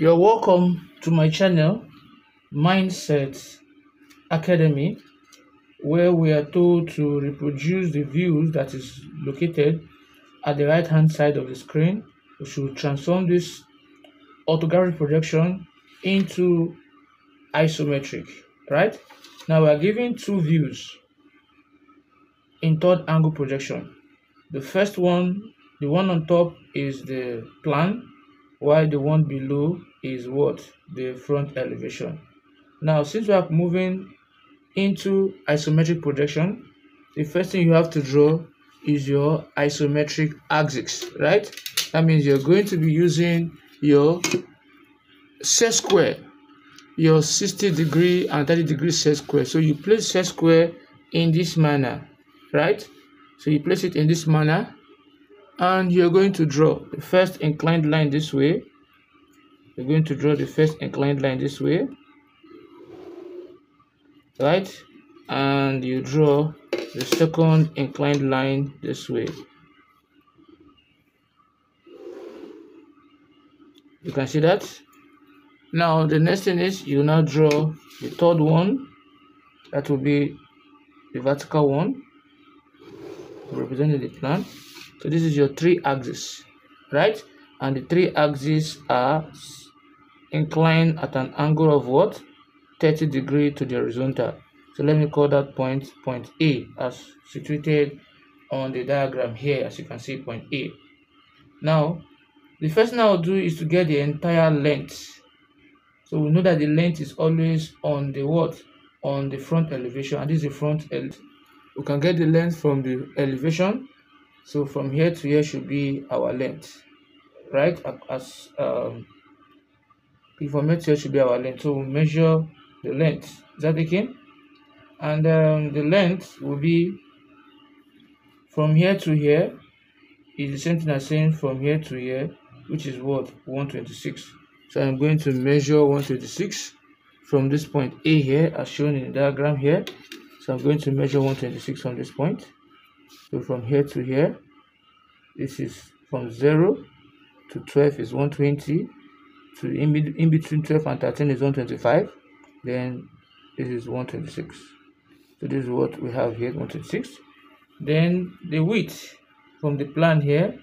You're welcome to my channel, Mindset Academy, where we are told to reproduce the views that is located at the right hand side of the screen. We should transform this orthographic projection into isometric, right? Now we are given two views in third angle projection. The first one, the one on top is the plan while the one below is what? The front elevation. Now since we are moving into isometric projection the first thing you have to draw is your isometric axis right? That means you're going to be using your set square your 60 degree and 30 degree set square. So you place set square in this manner right? So you place it in this manner and you're going to draw the first inclined line this way. You're going to draw the first inclined line this way. Right? And you draw the second inclined line this way. You can see that? Now the next thing is you now draw the third one. That will be the vertical one representing the plan so this is your three axes right? And the three axes are inclined at an angle of what? 30 degree to the horizontal. So let me call that point point a as situated on the diagram here as you can see point a. Now the first thing i'll do is to get the entire length. So we know that the length is always on the what? On the front elevation. And this is the front end we can get the length from the elevation so from here to here should be our length right? As um from here to here should be our length. So we'll measure the length. Is that okay? And um, the length will be from here to here is the same thing as saying from here to here which is what? 126 so i'm going to measure 126 from this point a here as shown in the diagram here. So i'm going to measure 126 from this point so from here to here this is from 0 to 12 is 120 to in, in between 12 and 13 is 125 then this is 126 so this is what we have here 126 then the width from the plan here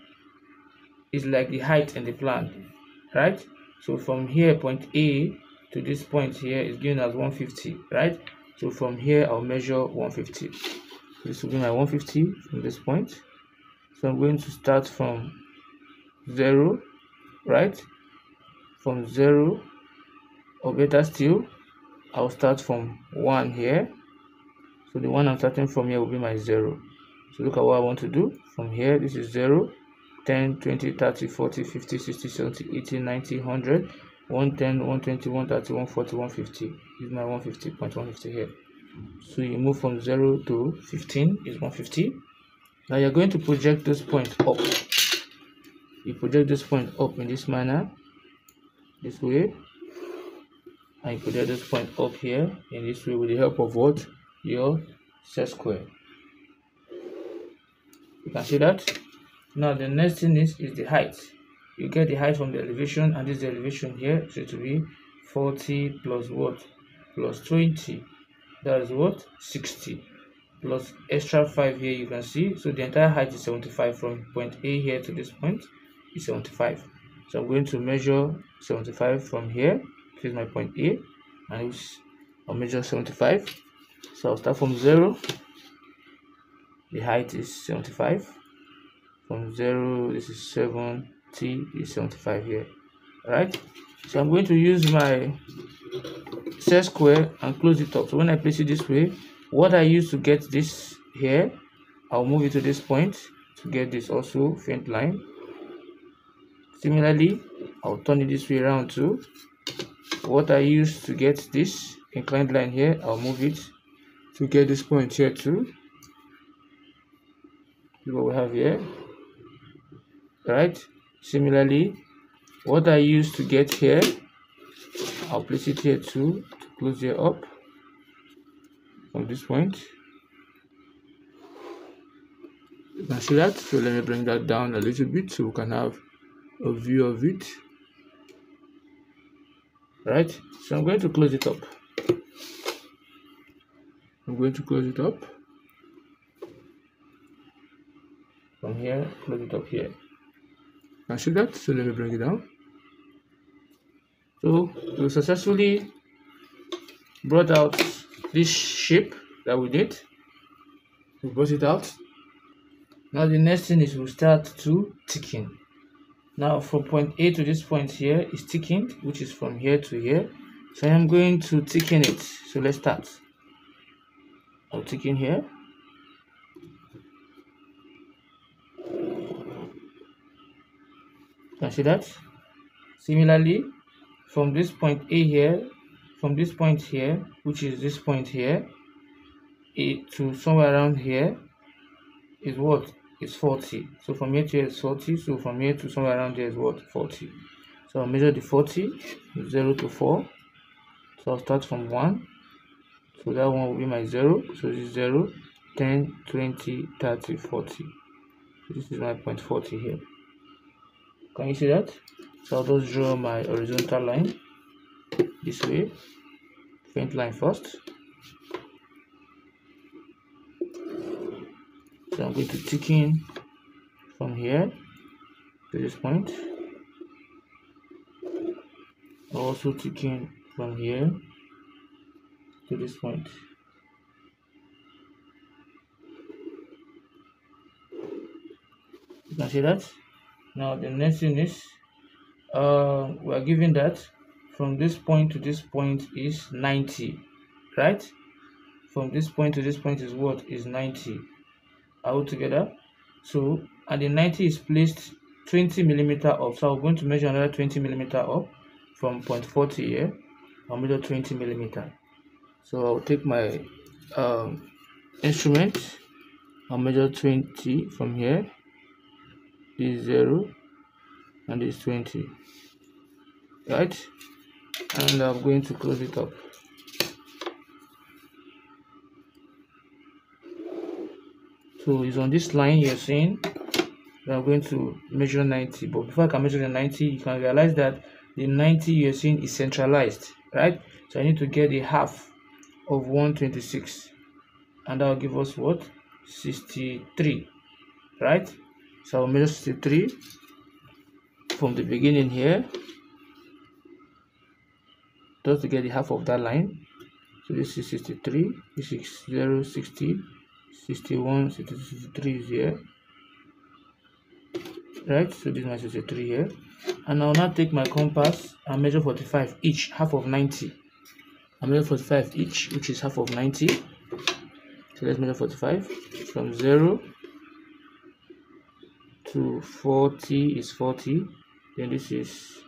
is like the height in the plan right? So from here point a to this point here is given as 150 right? So from here i'll measure 150 this will be my 150 from this point. So i'm going to start from 0 right? From 0 or better still. I'll start from 1 here. So the one i'm starting from here will be my 0 so look at what i want to do. From here this is 0 10 20 30 40 50 60 70 80 90 100 110 120 130 140 150 is my 150.150 here so you move from 0 to 15 is 150 now you're going to project this point up. You project this point up in this manner this way. And project this point up here in this way with the help of what? Your set square. You can see that? Now the next thing is is the height. You get the height from the elevation and this elevation here so to be 40 plus what? Plus 20 that is what 60 plus extra 5 here you can see. So the entire height is 75 from point a here to this point is 75 so i'm going to measure 75 from here. This is my point a. And i'll measure 75 so i'll start from 0 the height is 75 from 0 this is 70 is 75 here. Right so i'm going to use my set square and close it up so when i place it this way what i use to get this here i'll move it to this point to get this also faint line. Similarly i'll turn it this way around too. What i use to get this inclined line here i'll move it to get this point here too. See what we have here. Right? Similarly what i use to get here i'll place it here too. to close it up from this point. You can see that? So let me bring that down a little bit so we can have a view of it. Right? So i'm going to close it up. I'm going to close it up. From here close it up here. I see that? So let me bring it down. So we successfully brought out this shape that we did. We brought it out. Now the next thing is we'll start to ticking. Now from point a to this point here is ticking which is from here to here. So i'm going to ticken it. So let's start. I'll tick in here. Can see that? Similarly from this point a here from this point here which is this point here it to somewhere around here is what? Is 40 so from here to here is 40 so from here to somewhere around here is what? 40 so i'll measure the 40 0 to 4 so i'll start from 1 so that one will be my 0 so this is 0 10 20 30 40 so this is my point 40 here. Can you see that? So i'll just draw my horizontal line this way faint line first. So i'm going to tick in from here to this point. Also tick in from here to this point. You can see that? Now the next thing is uh, we are given that from this point to this point is 90 right? From this point to this point is what? Is 90 altogether so and the 90 is placed 20 millimeter up. So i'm going to measure another 20 millimeter up from point 40 here i'll measure 20 millimeter. So i'll take my um, instrument i'll measure 20 from here. This is 0 and this 20 right and i'm going to close it up. So it's on this line you're seeing I'm going to measure 90 but before I can measure the 90 you can realize that the 90 you're seeing is centralized right? So I need to get a half of 126 and that will give us what? 63 right? So I'll measure 63 from the beginning here just to get the half of that line. So this is 63 this is 0 60 61 63 is here. Right so this is my 63 here. And i'll now take my compass and measure 45 each half of 90 i measure 45 each which is half of 90 so let's measure 45 from 0 to 40 is 40 then this is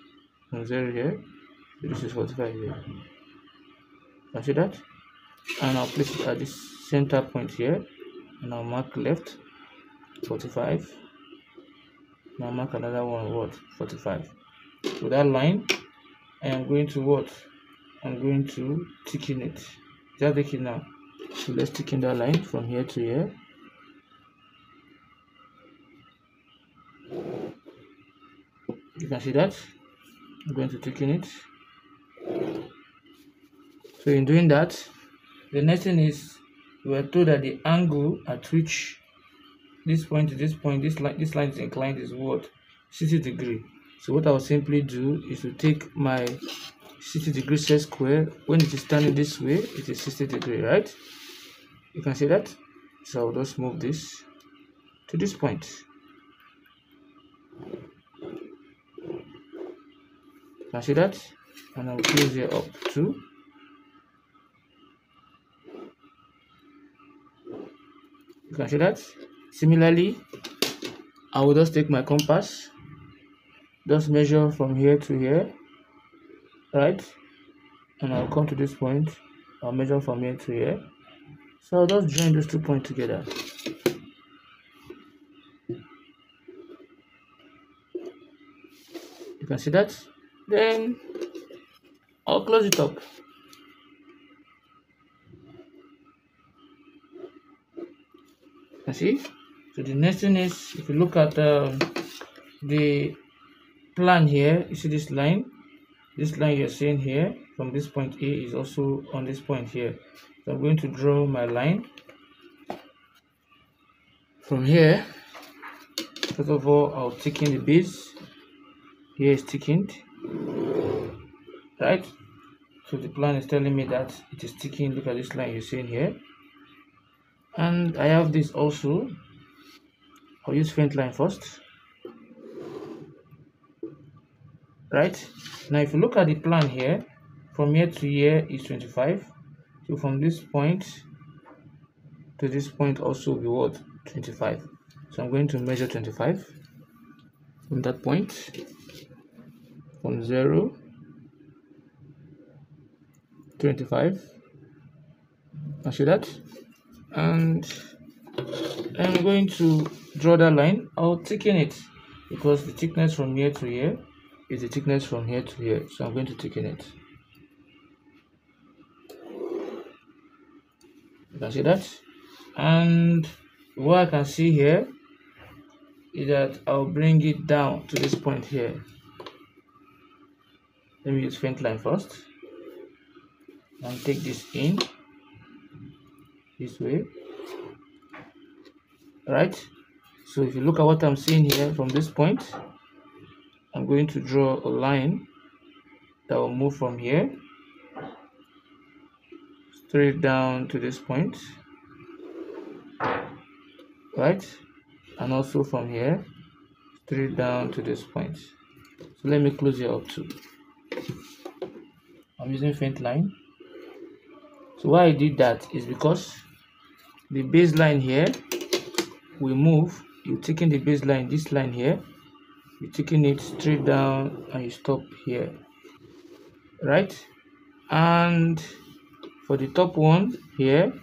from 0 here this is 45 here can see that? And i'll place at this center point here. And now mark left 45 now mark another one what? 45 so that line i am going to what? I'm going to tick in it. Just take it now? So let's tick in that line from here to here. You can see that? I'm going to tick in it so in doing that the next thing is we are told that the angle at which this point to this point this line this line is inclined is what? 60 degree. So what i'll simply do is to take my 60 degree set square. When it is turning this way it is 60 degree right? You can see that? So i'll just move this to this point. You can see that? And i'll close it up too you can see that similarly i will just take my compass just measure from here to here right? And i'll come to this point. I'll measure from here to here. So i'll just join those two points together. You can see that? Then i'll close it up see. So the next thing is if you look at um, the plan here you see this line? This line you're seeing here from this point A is also on this point here. So I'm going to draw my line. From here first of all I'll thicken the base. Here is thickened. Right? So the plan is telling me that it is thickened. Look at this line you're seeing here and I have this also. I'll use faint line first. Right? Now if you look at the plan here from here to here is 25 so from this point to this point also be what? 25 so i'm going to measure 25 from that point. From 0 25 I see that and I'm going to draw that line. I'll thicken it because the thickness from here to here is the thickness from here to here. So I'm going to thicken it. You can see that? And what I can see here is that I'll bring it down to this point here. Let me use faint line first and take this in this way. Right? So if you look at what I'm seeing here from this point I'm going to draw a line that will move from here straight down to this point. Right? And also from here straight down to this point. So let me close it up too. I'm using faint line. So why I did that is because the baseline here we move You're taking the baseline this line here you're taking it straight down and you stop here right? And for the top one here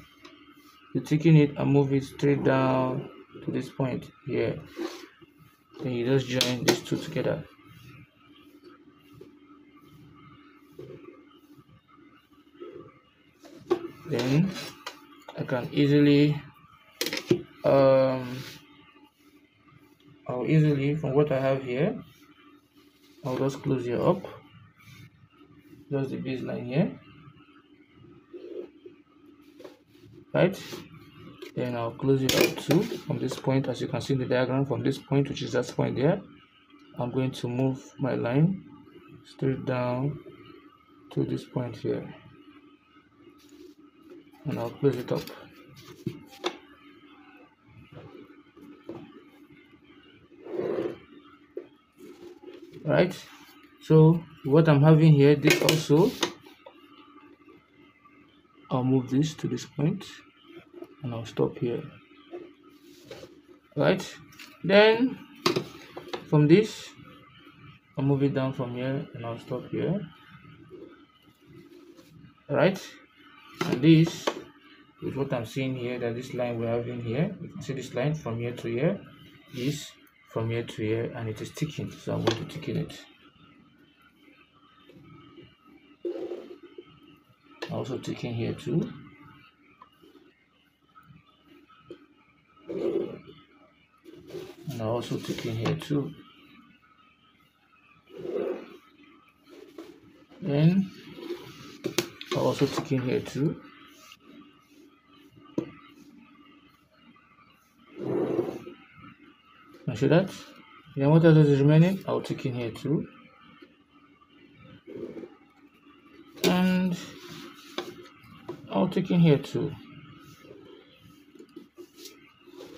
you're taking it and move it straight down to this point here. Then you just join these two together. Then I can easily um I'll easily from what I have here I'll just close it up. Just the baseline here. Right? Then I'll close it up too from this point as you can see in the diagram from this point which is that point there I'm going to move my line straight down to this point here and I'll close it up right? So what i'm having here this also i'll move this to this point and i'll stop here. Right? Then from this i'll move it down from here and i'll stop here. Right? And this is what i'm seeing here that this line we're having here you can see this line from here to here is from here to here and it is ticking so I'm going to tick it. Also ticking here too. And also ticking here too. Then also ticking here too See that. Then what else is remaining? I'll take in here too. And I'll take in here too.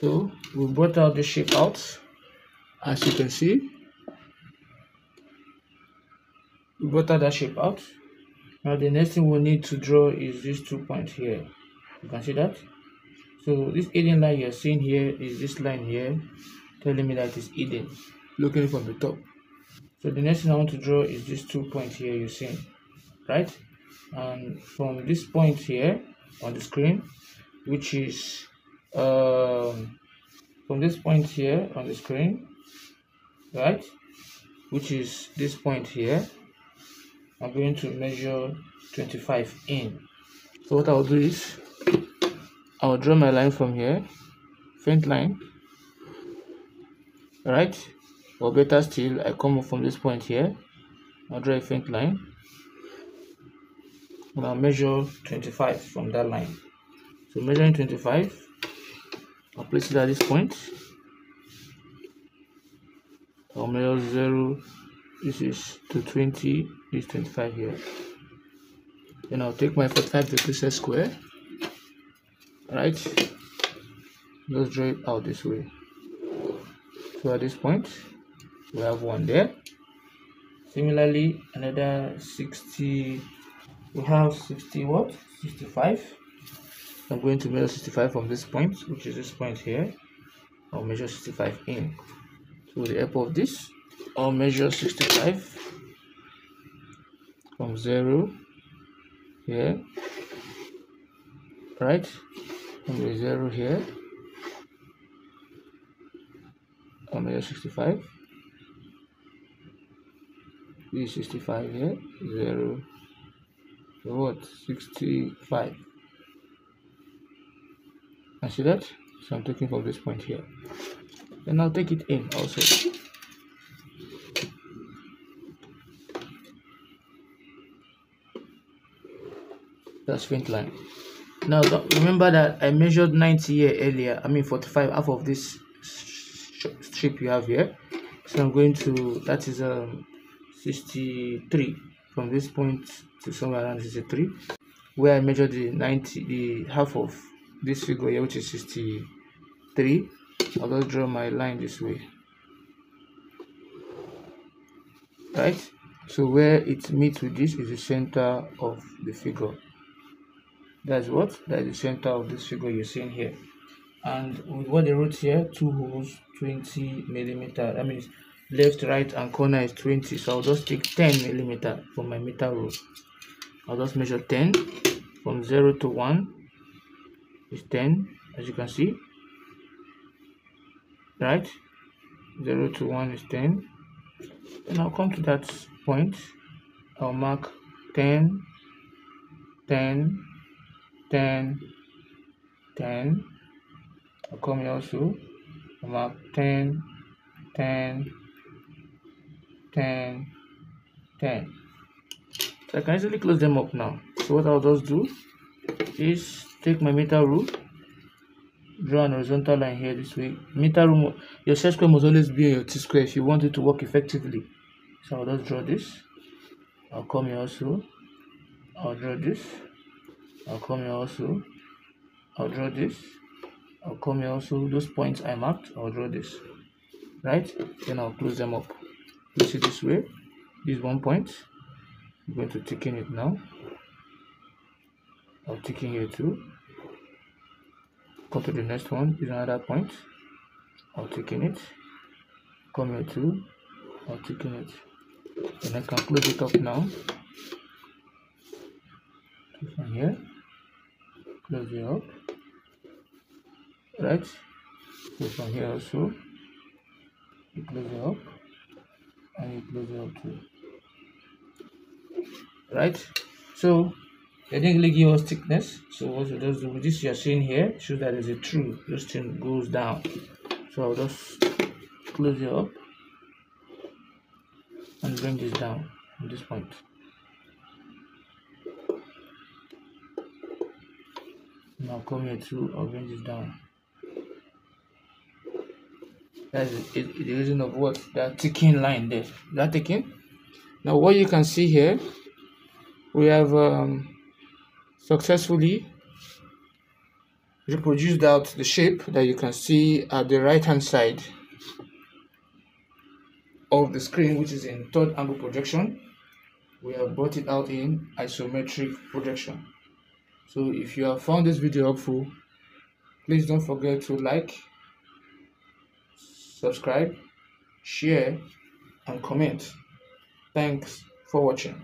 So we brought out the shape out as you can see. We brought out that shape out. Now the next thing we need to draw is this two point here. You can see that. So this alien line you're seeing here is this line here telling me that it's hidden. Looking from the top. So the next thing i want to draw is this two points here you see right? And from this point here on the screen which is um, from this point here on the screen right? Which is this point here. I'm going to measure 25 in. So what i'll do is i'll draw my line from here faint line right or better still i come from this point here. I'll draw a faint line. And I'll measure 25 from that line. So measuring 25 I'll place it at this point. I'll measure 0 this is to 20 this 25 here. Then I'll take my 45 degrees square. Right let's draw it out this way at this point. We have one there. Similarly another 60 we have 60 what? 65 i'm going to measure 65 from this point which is this point here. I'll measure 65 in. With the help of this i'll measure 65 from 0 here. Right? From the 0 here measure 65 this 65 here 0 what 65 I see that? So I'm taking from this point here. Then I'll take it in also. That's faint line. Now remember that I measured 90 here earlier I mean 45 half of this strip you have here. So I'm going to that is um 63 from this point to somewhere around 63 where I measure the 90 the half of this figure here which is 63 I'll just draw my line this way. Right? So where it meets with this is the center of the figure. That's what? That is the center of this figure you're seeing here. And with what they wrote here two holes 20 millimeter that means left right and corner is 20 so i'll just take 10 millimeter for my meter rule i'll just measure 10 from 0 to 1 is 10 as you can see. Right? 0 to 1 is 10 and i'll come to that point. I'll mark 10 10 10 10 i'll come here also i'll 10 10 10 10 so I can easily close them up now? So what I'll just do is take my meter rule draw an horizontal line here this way. Meter rule your set square must always be your t square if you want it to work effectively. So I'll just draw this. I'll come here also. I'll draw this. I'll come here also. I'll draw this come here also those points I marked I'll draw this. Right? Then I'll close them up. Place it this way? This one point. I'm going to thicken it now. I'll thicken here too. Go to the next one. Is another point. I'll thicken it. Come here too. I'll thicken it. And i can close it up now. From here. Close it up right? So from here also. Close it up and you close it up too. Right? So really give us thickness. So what we just with this you're seeing here shows that there's a true this thing goes down. So i'll just close it up and bring this down from this point. Now come here too i'll bring this down that's the, the reason of what that ticking line there. That ticking. Now what you can see here we have um, successfully reproduced out the shape that you can see at the right hand side of the screen which is in third angle projection. We have brought it out in isometric projection. So if you have found this video helpful please don't forget to like subscribe, share, and comment. Thanks for watching.